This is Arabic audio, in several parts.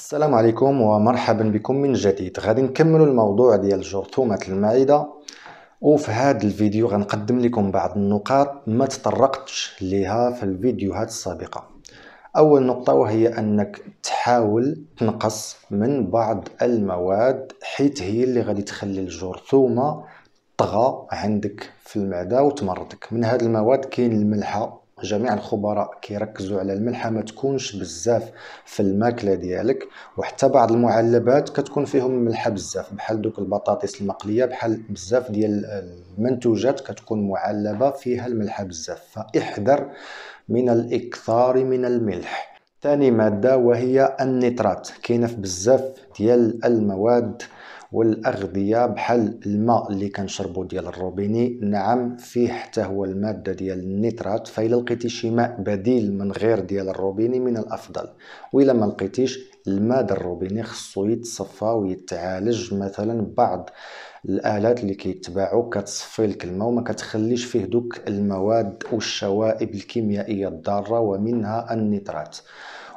السلام عليكم ومرحبا بكم من جديد. غادي نكملوا الموضوع ديال جرثومة المعدة. وفي هذا الفيديو غنقدم لكم بعض النقاط ما تطرقتش ليها في الفيديوهات السابقة. أول نقطة وهي أنك تحاول تنقص من بعض المواد حيث هي اللي غادي تخلي الجرثومة طغى عندك في المعدة وتمرضك. من هذه المواد كاين الملحة جميع الخبراء كيركزوا على الملحة ما تكونش بزاف في الماكلة ديالك وحتى بعض المعلبات كتكون فيهم الملحه بزاف بحال دوك البطاطس المقلية بحال بزاف ديال المنتوجات كتكون معلبة فيها الملحة بزاف فإحذر من الإكثار من الملح. ثاني مادة وهي النترات كاينة في بزاف ديال المواد والأغذية بحال الماء اللي كنشربو ديال الروبيني. نعم فيه حتى هو المادة ديال النيترات. فإلا لقيتي شي ماء بديل من غير ديال الروبيني من الأفضل. وإلا ما لقيتيش الماء ديال الروبيني خصو يتصفى ويتعالج. مثلا بعض الآلات اللي كيتباعوا كتصفي لك الماء وما كتخليش فيه دوك المواد والشوائب الكيميائية الضارة ومنها النيترات.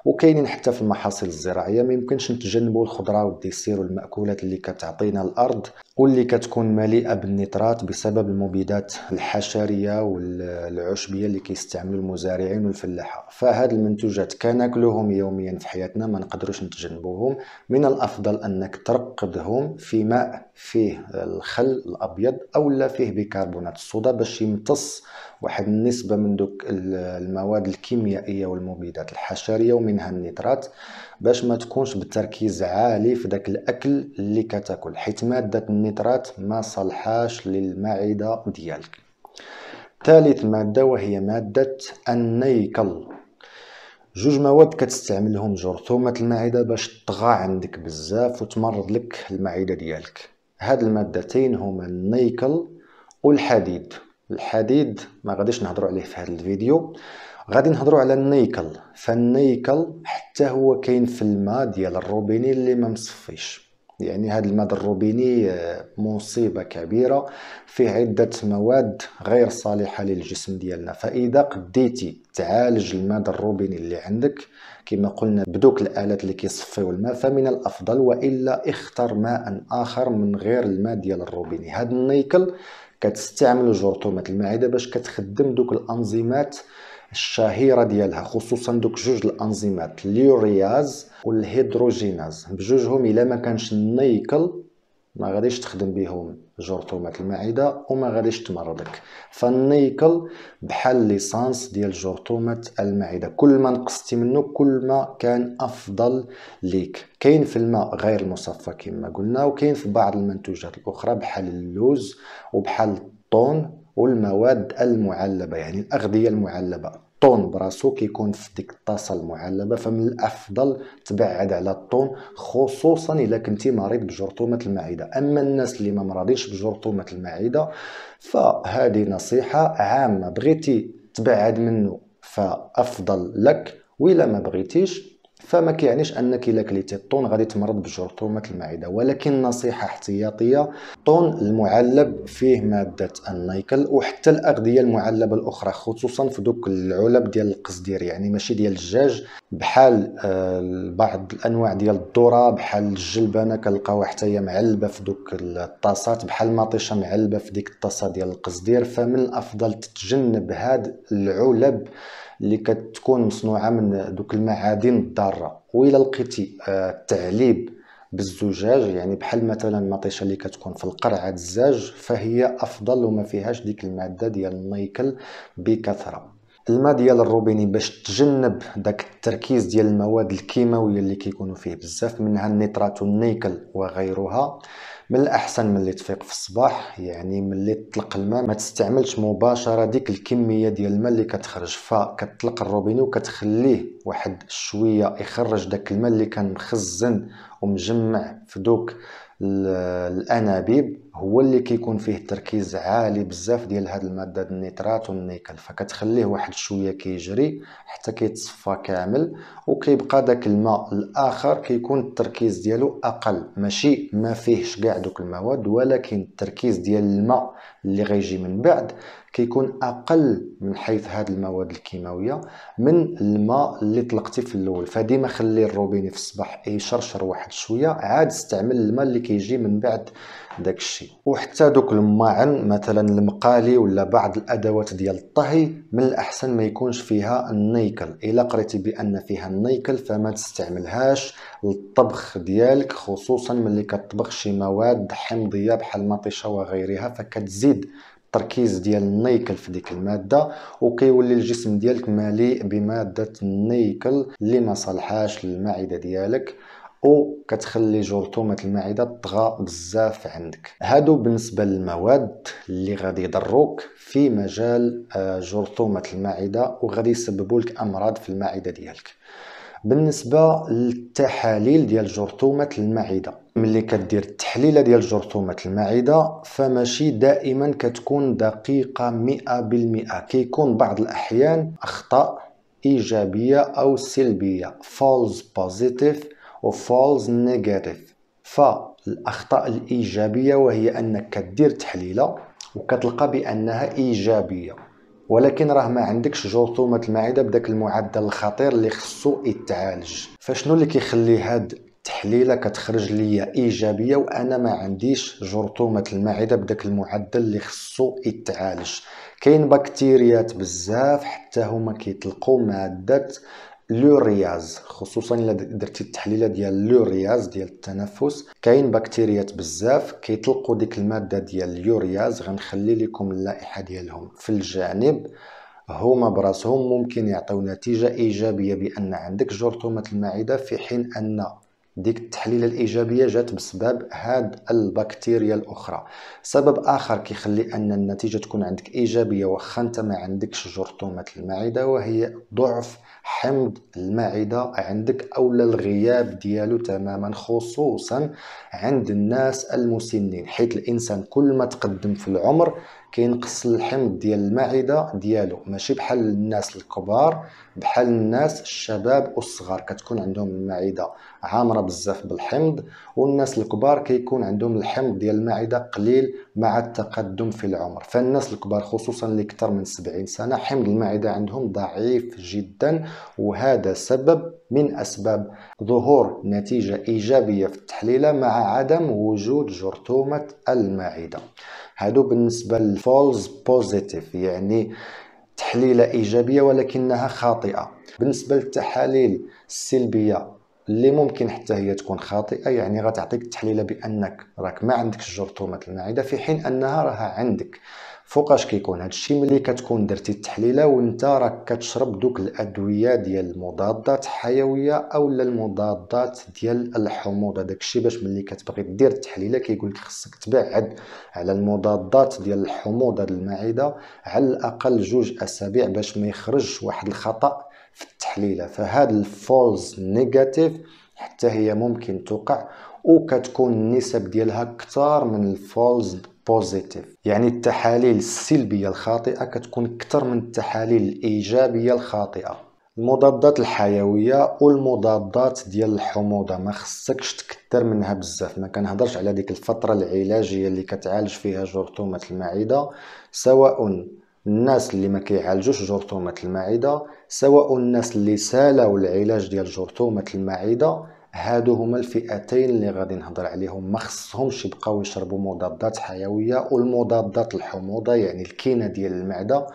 وكاينين حتى في المحاصيل الزراعية ما يمكنش نتجنبوا الخضرة والديسير والمأكولات اللي كتعطينا الأرض. واللي كتكون مليئة بالنترات بسبب المبيدات الحشرية والعشبية اللي كيستعملوا المزارعين والفلاحة. فهاد المنتوجات كناكلوهم يوميا في حياتنا ما نقدروش نتجنبوهم. من الأفضل أنك ترقدهم في ماء فيه الخل الأبيض أو لا فيه بيكربونات الصودا باش يمتص واحد النسبة من دوك المواد الكيميائية والمبيدات الحشرية ومنها النترات. باش ما تكونش بالتركيز عالي في داك الأكل اللي كتاكل حيت مادة النترات ما صلحاش للمعدة ديالك. ثالث مادة وهي مادة النيكل. جوج مواد كتستعملهم جرثومة المعدة باش طغى عندك بزاف وتمرض لك المعدة ديالك. هاد المادتين هما النيكل والحديد. الحديد ما غاديش نهضروا عليه في هذا الفيديو. غادي نهضروا على النيكل. فالنيكل حتى هو كاين في الماء ديال الروبيني اللي ما مصفيش. يعني هذا الماء الروبيني آه، مصيبة كبيرة فيه عدة مواد غير صالحة للجسم ديالنا. فإذا قديتي تعالج الماء الروبيني اللي عندك كما قلنا بدوك الآلات اللي كيصفيو الماء فمن الأفضل وإلا اختر ماء آخر من غير الماء ديال الروبيني. هذا النيكل كتستعمل جرثومة المعدة باش كتخدم دوك الأنزيمات الشهيرة ديالها خصوصا دوك جوج الأنزيمات ال uréase وال hydrogénase. بجوجهم إلا ما كانش النيكل ما غاديش تخدم بهم جرثومة المعدة وما غاديش تمرضك. فالنيكل بحال ليسانس ديال جرثومة المعدة. كل ما نقصتي منه كل ما كان أفضل ليك. كاين في الماء غير المصفى كما قلنا وكاين في بعض المنتوجات الأخرى بحال اللوز وبحال الطون والمواد المعلبة يعني الأغذية المعلبة. الطون براسو كيكون في ديك الطاسة المعلبة. فمن الأفضل تبعد على الطون خصوصا إلا كنتي مريض بجرثومة المعدة. أما الناس اللي ما مرضينش بجرثومة المعدة فهذه نصيحة عامة. بغيتي تبعد منه فأفضل لك. وإلا ما بغيتيش فما كيعنيش أنك إلا كليتي الطون غادي تمرض بجرثومه المعدة ولكن نصيحة احتياطية الطون المعلب فيه مادة النيكل وحتى الأغذية المعلبة الأخرى خصوصا في دوك العلب ديال القصدير يعني ماشي ديال الدجاج بحال آه، بعض الأنواع ديال الذرة بحال الجلبانه كنلقاوها حتى هي معلبة في دوك الطاسات بحال المطيشه معلبة في ديك الطاسة ديال القصدير فمن الأفضل تتجنب هاد العلب اللي كتكون مصنوعة من دوك المعادن الضارة. وإلا لقيتي التعليب آه، بالزجاج يعني بحال مثلا المطيشة اللي كتكون في القرعة الزاج فهي أفضل وما فيهاش ديك المادة ديال النيكل بكثرة. الماء ديال الروبيني باش تجنب داك التركيز ديال المواد الكيماوية اللي كيكونوا فيه بزاف منها النيترات والنيكل وغيرها. من الأحسن ملي تفيق في الصباح يعني ملي تطلق الماء. ما تستعملش مباشرة ديك الكمية ديال الماء اللي كتخرج. فكتطلق الروبيني وكتخليه واحد شوية يخرج داك الماء اللي كان مخزن ومجمع في دوك الأنابيب. هو اللي كيكون فيه تركيز عالي بزاف ديال هاد المادة النيترات والنيكل فكتخليه واحد شوية كيجري حتى كيتصفى كامل وكيبقى داك الماء الآخر كيكون التركيز ديالو أقل. ماشي ما فيهش كاع دوك المواد ولكن التركيز ديال الماء اللي غيجي من بعد كيكون أقل من حيث هاد المواد الكيماوية من الماء اللي طلقتي في الأول. فديما خلي الروبيني في الصباح يشرشر واحد شوية عاد استعمل الماء اللي كيجي من بعد داك الشيء وحتى دوك الماعن مثلا المقالي ولا بعض الأدوات ديال الطهي من الأحسن ما يكونش فيها النيكل. إلا قريتي بأن فيها النيكل فما تستعملهاش للطبخ ديالك خصوصا ملي كتطبخ شي مواد حمضيه بحال المطيشه وغيرها فكتزيد التركيز ديال النيكل في ديك المادة وكيولي الجسم ديالك مليء بمادة النيكل اللي ما صالحاش للمعدة ديالك. أو كتخلي جرثومه المعدة طغى بزاف عندك. هادو بالنسبة للمواد اللي غادي يضروك في مجال آه، جرثومه المعدة وغادي يسببوا لك أمراض في المعدة ديالك. بالنسبة للتحاليل ديال جرثومه المعدة ملي كدير التحليلة ديال جرثومه المعدة فماشي دائما كتكون دقيقة مئة بالمئة. كيكون بعض الأحيان أخطاء إيجابية أو سلبية false positive و false negative. فالأخطاء الإيجابية وهي انك كدير تحليله وكتلقى بأنها إيجابية. ولكن راه ما عندكش جرثومه المعدة بداك المعدل الخطير اللي خصو يتعالج. فشنو اللي كيخلي هاد التحليله كتخرج ليا إيجابية وأنا ما عنديش جرثومه المعدة بداك المعدل اللي خصو يتعالج؟ كاين بكتيريات بزاف حتى هما كيطلقوا مادة l'uréase خصوصا إلا درتي التحليلة ديال l'uréase ديال التنفس. كاين بكتيريات بزاف كيطلقوا ديك المادة ديال ال uréase غنخلي لكم اللائحة ديالهم في الجانب. هما براسهم ممكن يعطيو نتيجة إيجابية بأن عندك جرثومة المعدة في حين أن ديك التحليلة الإيجابية جات بسبب هاد البكتيريا الأخرى. سبب آخر كيخلي أن النتيجة تكون عندك إيجابية واخا أنت ما عندكش جرثومه المعدة وهي ضعف حمض المعدة عندك أو الغياب ديالو تماما خصوصا عند الناس المسنين حيث الإنسان كل ما تقدم في العمر كينقص الحمض ديال المعدة ديالو. ماشي بحال الناس الكبار بحال الناس الشباب والصغار. كتكون عندهم المعدة عامرة بزاف بالحمض والناس الكبار كيكون عندهم الحمض ديال المعدة قليل مع التقدم في العمر. فالناس الكبار خصوصا اللي أكثر من 70 سنة حمض المعدة عندهم ضعيف جدا وهذا سبب من أسباب ظهور نتيجة إيجابية في التحليله مع عدم وجود جرثومة المعدة. هادو بالنسبة لل false positive يعني تحليلة إيجابية ولكنها خاطئة. بالنسبة للتحاليل السلبية اللي ممكن حتى هي تكون خاطئة يعني غتعطيك التحليله بأنك راك ما عندكش جرثومة المعده في حين أنها راها عندك. فوقاش كيكون. هادشي ملي كتكون درتي التحليلة وانت راك كتشرب دوك الأدوية ديال المضادات الحيوية أو المضادات ديال الحموضه داكشي باش ملي كتبغي دير التحليلة كيقول لك خصك تبعد على المضادات ديال الحموضه المعدة على الأقل جوج أسابيع باش ما يخرج واحد الخطأ في التحليلة. فهاد ال false negative حتى هي ممكن توقع وكتكون النسب ديالها أكثر من ال false positive يعني التحاليل السلبية الخاطئة كتكون أكثر من التحاليل الإيجابية الخاطئة. المضادات الحيوية والمضادات ديال الحموضة ما خصكش تكثر منها بزاف. ما كنهضرش على ديك الفترة العلاجية اللي كتعالج فيها جرثومة المعدة سواء الناس اللي ما كيعالجوش جرثومة المعدة سواء الناس اللي سالوا العلاج ديال جرثومة المعدة هادو هما الفئتين اللي غادي نهضر عليهم. ما خصهمش يبقاو يشربوا مضادات حيوية والمضادات الحموضة يعني الكينة ديال المعدة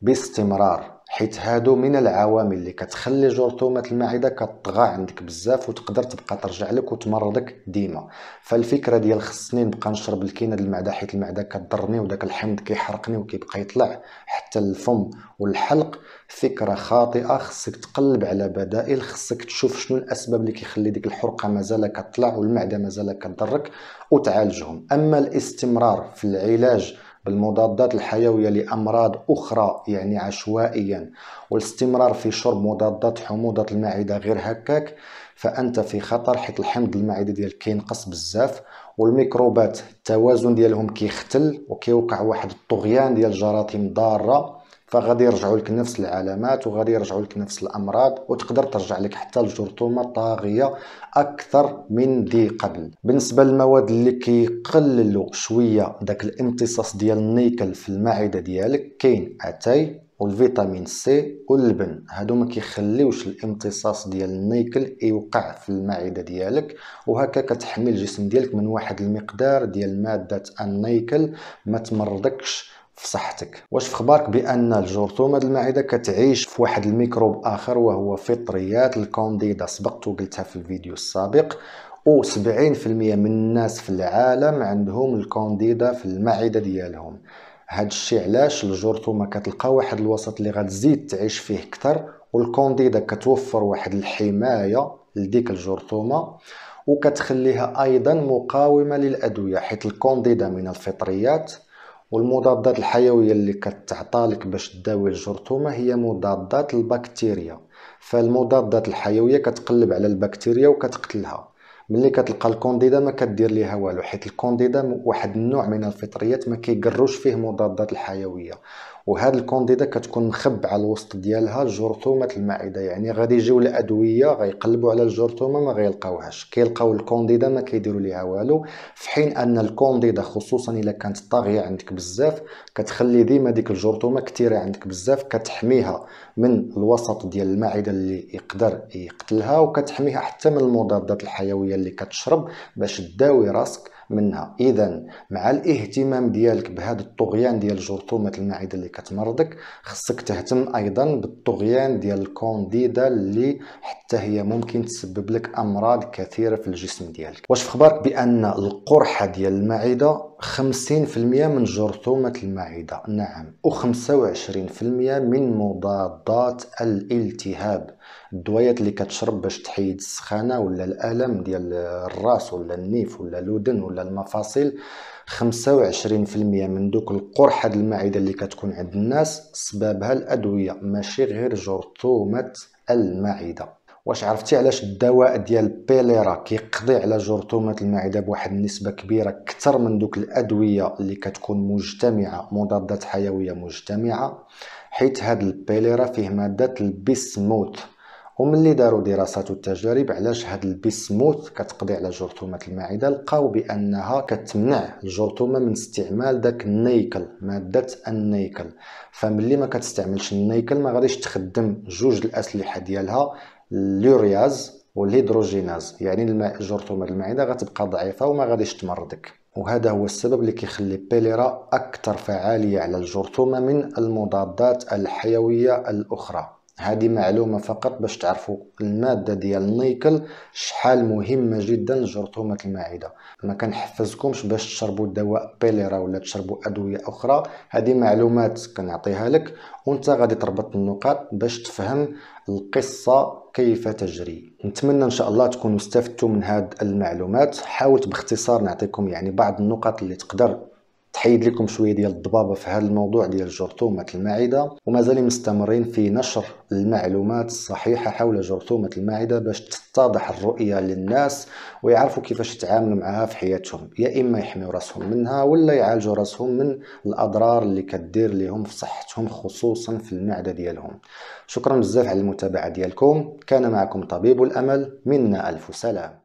باستمرار. حيت هادو من العوامل اللي كتخلي جرثومه المعدة كطغى عندك بزاف وتقدر تبقى ترجع لك وتمرضك ديما. فالفكرة ديال خصني نبقى نشرب الكينة ديال المعدة حيت المعدة كضرني وداك الحمض كيحرقني وكيبقى يطلع حتى الفم والحلق. فكرة خاطئة خصك تقلب على بدائل خصك تشوف شنو الأسباب اللي كيخلي ديك الحرقة مازال كطلع والمعدة مازال كضرك وتعالجهم. أما الاستمرار في العلاج بالمضادات الحيوية لأمراض أخرى يعني عشوائيا والاستمرار في شرب مضادات حموضة المعدة غير هكاك فأنت في خطر حيت الحمض المعدة ديالك كينقص بزاف والميكروبات التوازن ديالهم كيختل وكيوقع واحد الطغيان ديال جراثيم ضارة. فغادي يرجعوا لك نفس العلامات وغادي يرجعوا لك نفس الأمراض وتقدر ترجع لك حتى الجرثومة طاغيه أكثر من دي قبل. بالنسبة للمواد اللي كيقللوا شوية داك الامتصاص ديال النيكل في المعدة ديالك كاين أتاي والفيتامين سي واللبن هادو ما كيخليوش الامتصاص ديال النيكل يوقع في المعدة ديالك وهكا كتحمي الجسم ديالك من واحد المقدار ديال مادة النيكل. ما تمرضكش في صحتك. واش في خبارك بأن الجرثومة المعدة كتعيش في واحد الميكروب آخر وهو فطريات؟ الكونديدا سبقت وقلتها في الفيديو السابق و 70% من الناس في العالم عندهم الكونديدا في المعدة ديالهم. هاد الشيء علاش الجرثومة كتلقى واحد الوسط اللي غتزيد تعيش فيه أكثر والكونديدا كتوفر واحد الحماية لديك الجرثومة وكتخليها أيضا مقاومة للأدوية حيث الكونديدا من الفطريات والمضادات الحيوية اللي كتعطى لك باش تداوي الجرثومة هي مضادات البكتيريا. فالمضادات الحيوية كتقلب على البكتيريا وكتقتلها. ملي كتلقى الكونديدا ما كدير ليها والو حيت الكونديدا واحد النوع من الفطريات ما كيقروش فيه مضادات الحيوية. وهاد الكونديدا كتكون مخبعه الوسط ديالها جرثومه المعدة. يعني غادي يجيو الأدوية غيقلبوا على الجرثومه ما غيلقاوهاش. كيلقاو الكونديدا ما كيديروا ليها والو. في حين أن الكونديدا خصوصا إلا كانت طاغية عندك بزاف كتخلي ديما ديك الجرثومه كثيره عندك بزاف كتحميها من الوسط ديال المعدة اللي يقدر يقتلها وكتحميها حتى من المضادات الحيوية اللي كتشرب باش تداوي راسك. منها. اذا مع الاهتمام ديالك بهذا الطغيان ديال جرثومه المعده اللي كتمرضك خصك تهتم أيضا بالطغيان ديال الكونديدا اللي حتى هي ممكن تسبب لك أمراض كثيرة في الجسم ديالك. واش في خبارك بأن القرحة ديال المعدة 50% من جرثومة المعدة. نعم و 25% من مضادات الالتهاب. الدويات اللي كتشرب باش تحيد السخانة ولا الألم ديال الراس ولا النيف ولا الودن ولا المفاصل 25% من دوك القرحة المعدة اللي كتكون عند الناس سببها الأدوية ماشي غير جرثومة المعدة. واش عرفتي علاش الدواء ديال بيليرا كيقضي على جرثومة المعدة بواحد النسبة كبيرة أكثر من دوك الأدوية اللي كتكون مجتمعة مضادات حيوية مجتمعة حيت هاد البيليرا فيه مادة البسموت. وملي داروا دراسات والتجارب علاش هاد البسموت كتقضي على جرثومة المعدة لقاو بأنها كتمنع الجرثومة من استعمال داك النيكل مادة النيكل. فملي ما كتستعملش النيكل ما غاديش تخدم جوج الأسلحة ديالها اليورياز والهيدروجيناز يعني الماء جرثومة المعدة غتبقى ضعيفة وما غاديش تمرضك وهذا هو السبب اللي كيخلي بيليرا أكثر فعالية على الجرثومة من المضادات الحيوية الأخرى. هذه معلومة فقط باش تعرفوا المادة ديال النيكل شحال مهمة جدا لجرثومة المعدة. ما كنحفزكمش باش تشربوا دواء بيليرا ولا تشربوا أدوية أخرى. هذه معلومات كنعطيها لك وأنت غادي تربط النقاط باش تفهم القصة كيف تجري؟ نتمنى إن شاء الله تكونوا استفدتوا من هذه المعلومات. حاولت باختصار نعطيكم يعني بعض النقاط اللي تقدر تحيد لكم شوية ديال الضبابه في هذا الموضوع ديال جرثومة المعدة ومازال مستمرين في نشر المعلومات الصحيحة حول جرثومة المعدة باش تتضح الرؤية للناس ويعرفوا كيفاش يتعاملوا معها في حياتهم. يا إما يحميوا راسهم منها ولا يعالجوا راسهم من الأضرار اللي كدير لهم في صحتهم خصوصا في المعدة ديالهم. شكرا بزاف على المتابعة ديالكم. كان معكم طبيب الأمل. منا ألف سلام.